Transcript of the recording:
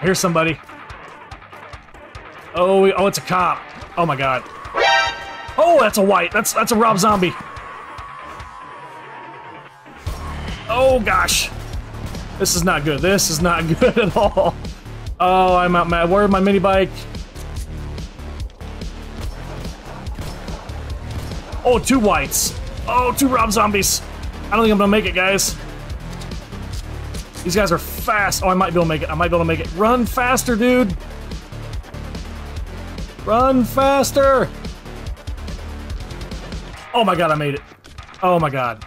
Here's somebody. Oh, oh, it's a cop. Oh my god. Oh, that's a white. That's that's a Rob Zombie. Oh gosh. This is not good. This is not good at all. Oh, I'm out mad. Where's my mini bike? Oh, two whites. Oh, two Rob Zombies. I don't think I'm gonna make it, guys. These guys are fast. Oh, I might be able to make it. I might be able to make it. Run faster, dude. Run faster. Oh my god, I made it. Oh my god.